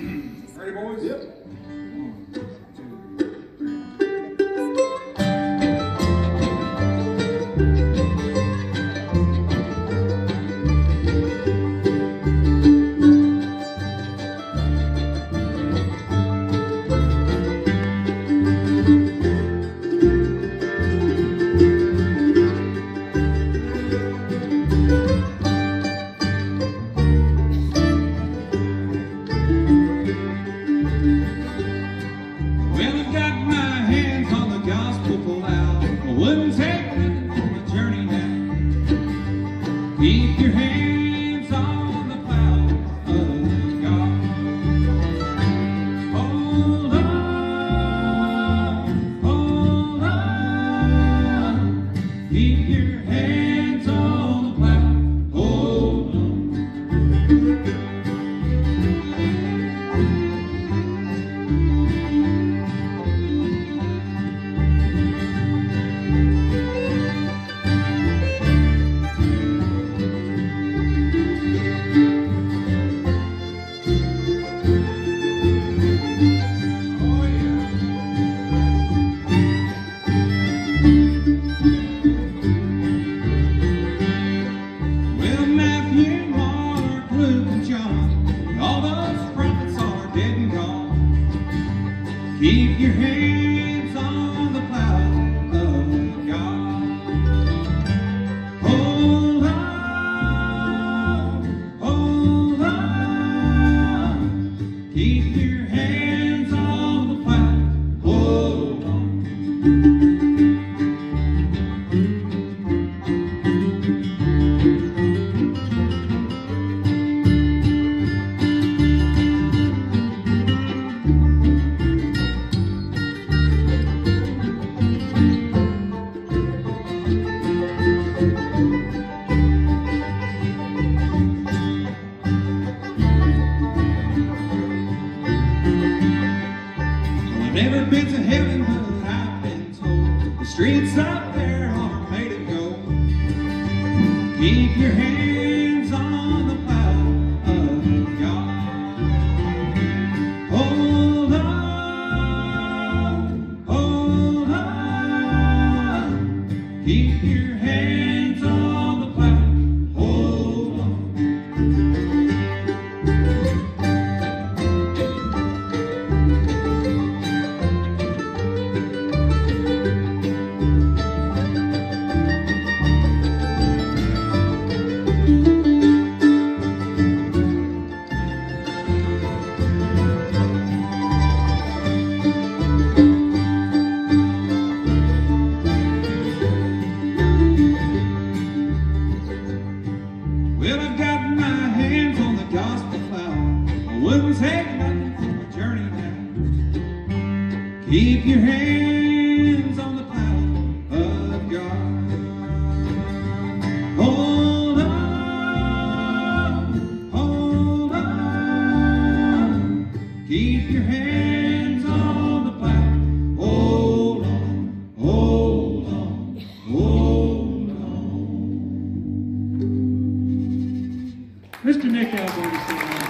Ready, boys? Yep. Keep your hands on the plow of God. Hold on, hold on. Keep your streets up there are made of gold. Keep your hands Well, I've got my hands on the gospel plow. I wouldn't take nothing for my journey now. Keep your hands Mr. Nick Albert